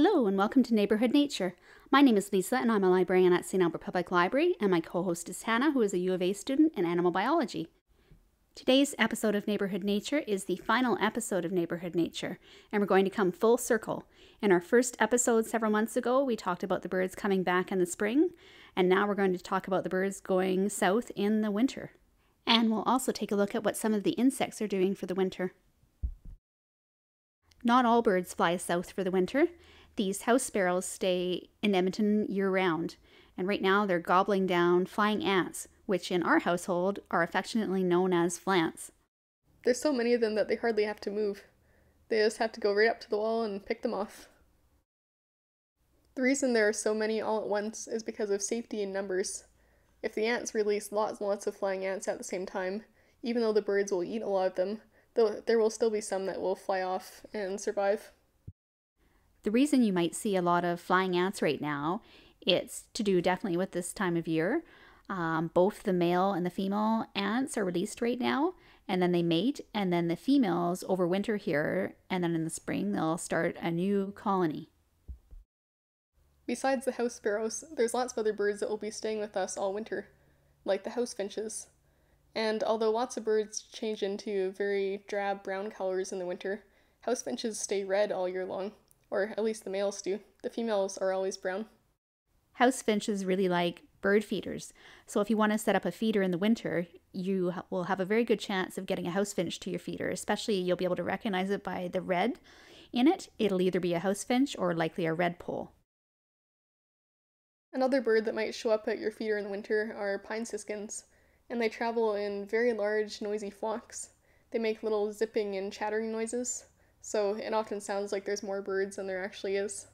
Hello and welcome to Neighborhood Nature. My name is Lisa and I'm a librarian at St. Albert Public Library and my co-host is Hannah who is a U of A student in animal biology. Today's episode of Neighborhood Nature is the final episode of Neighborhood Nature and we're going to come full circle. In our first episode several months ago we talked about the birds coming back in the spring and now we're going to talk about the birds going south in the winter. And we'll also take a look at what some of the insects are doing for the winter. Not all birds fly south for the winter. These house sparrows stay in Edmonton year round, and right now they're gobbling down flying ants, which in our household are affectionately known as flants. There's so many of them that they hardly have to move. They just have to go right up to the wall and pick them off. The reason there are so many all at once is because of safety in numbers. If the ants release lots and lots of flying ants at the same time, even though the birds will eat a lot of them, there will still be some that will fly off and survive. The reason you might see a lot of flying ants right now, it's to do definitely with this time of year. Um, both the male and the female ants are released right now, and then they mate, and then the females overwinter here, and then in the spring they'll start a new colony. Besides the house sparrows, there's lots of other birds that will be staying with us all winter, like the house finches. And although lots of birds change into very drab brown colors in the winter, house finches stay red all year long or at least the males do. The females are always brown. House finches really like bird feeders. So if you want to set up a feeder in the winter, you will have a very good chance of getting a house finch to your feeder, especially you'll be able to recognize it by the red in it. It'll either be a house finch or likely a redpoll. Another bird that might show up at your feeder in the winter are pine siskins, and they travel in very large, noisy flocks. They make little zipping and chattering noises so it often sounds like there's more birds than there actually is.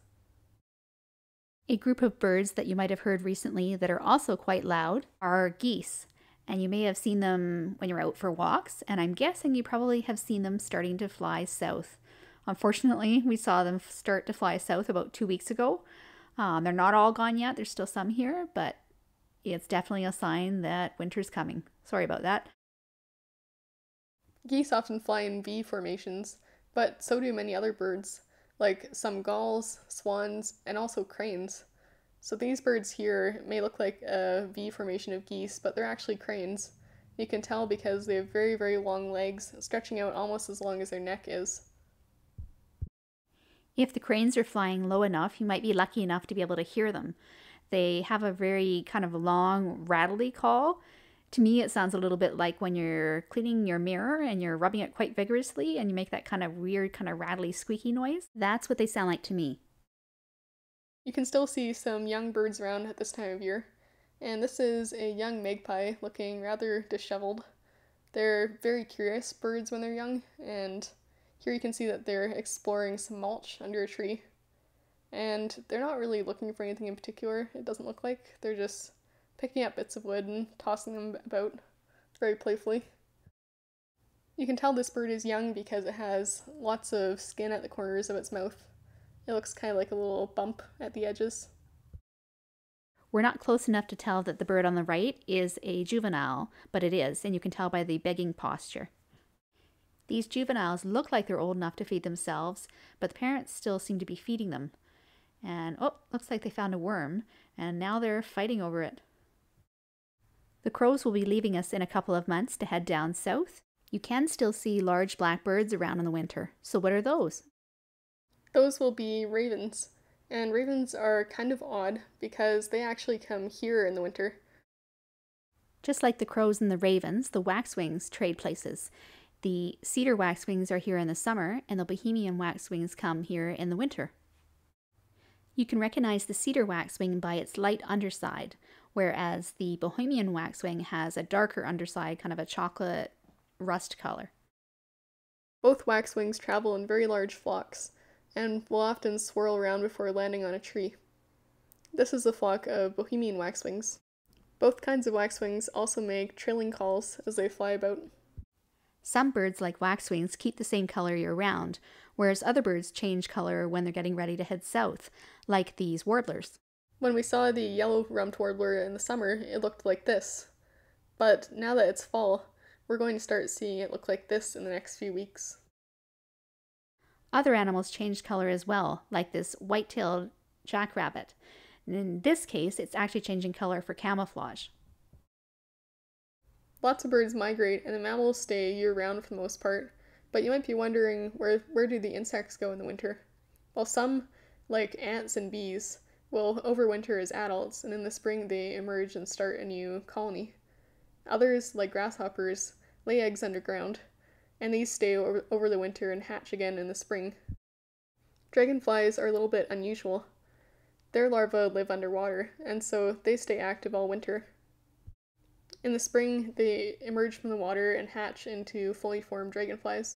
A group of birds that you might have heard recently that are also quite loud are geese. And you may have seen them when you're out for walks, and I'm guessing you probably have seen them starting to fly south. Unfortunately, we saw them start to fly south about two weeks ago. Um, they're not all gone yet, there's still some here, but it's definitely a sign that winter's coming. Sorry about that. Geese often fly in V formations, but so do many other birds, like some gulls, swans, and also cranes. So these birds here may look like a V formation of geese, but they're actually cranes. You can tell because they have very, very long legs, stretching out almost as long as their neck is. If the cranes are flying low enough, you might be lucky enough to be able to hear them. They have a very kind of long, rattly call, to me, it sounds a little bit like when you're cleaning your mirror and you're rubbing it quite vigorously and you make that kind of weird, kind of rattly, squeaky noise. That's what they sound like to me. You can still see some young birds around at this time of year, and this is a young magpie looking rather disheveled. They're very curious birds when they're young, and here you can see that they're exploring some mulch under a tree. And they're not really looking for anything in particular, it doesn't look like. They're just picking up bits of wood and tossing them about very playfully. You can tell this bird is young because it has lots of skin at the corners of its mouth. It looks kind of like a little bump at the edges. We're not close enough to tell that the bird on the right is a juvenile, but it is, and you can tell by the begging posture. These juveniles look like they're old enough to feed themselves, but the parents still seem to be feeding them. And oh, looks like they found a worm, and now they're fighting over it. The crows will be leaving us in a couple of months to head down south. You can still see large blackbirds around in the winter. So, what are those? Those will be ravens. And ravens are kind of odd because they actually come here in the winter. Just like the crows and the ravens, the waxwings trade places. The cedar waxwings are here in the summer, and the Bohemian waxwings come here in the winter. You can recognize the cedar waxwing by its light underside, whereas the Bohemian waxwing has a darker underside, kind of a chocolate rust color. Both waxwings travel in very large flocks and will often swirl around before landing on a tree. This is a flock of Bohemian waxwings. Both kinds of waxwings also make trilling calls as they fly about. Some birds, like waxwings, keep the same color year round, whereas other birds change color when they're getting ready to head south, like these warblers. When we saw the yellow rumped warbler in the summer, it looked like this. But now that it's fall, we're going to start seeing it look like this in the next few weeks. Other animals change color as well, like this white tailed jackrabbit. In this case, it's actually changing color for camouflage. Lots of birds migrate and the mammals stay year round for the most part, but you might be wondering where, where do the insects go in the winter? Well, some, like ants and bees, will overwinter as adults, and in the spring they emerge and start a new colony. Others, like grasshoppers, lay eggs underground, and these stay over, over the winter and hatch again in the spring. Dragonflies are a little bit unusual. Their larvae live underwater, and so they stay active all winter. In the spring, they emerge from the water and hatch into fully formed dragonflies.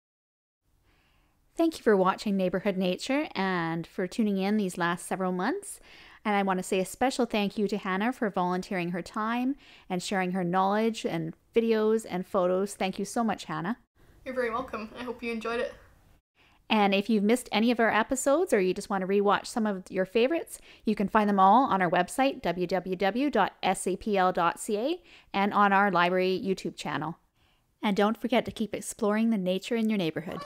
Thank you for watching Neighborhood Nature and for tuning in these last several months. And I want to say a special thank you to Hannah for volunteering her time and sharing her knowledge and videos and photos. Thank you so much, Hannah. You're very welcome. I hope you enjoyed it. And if you've missed any of our episodes or you just want to rewatch some of your favorites, you can find them all on our website, www.sapl.ca, and on our library YouTube channel. And don't forget to keep exploring the nature in your neighborhood.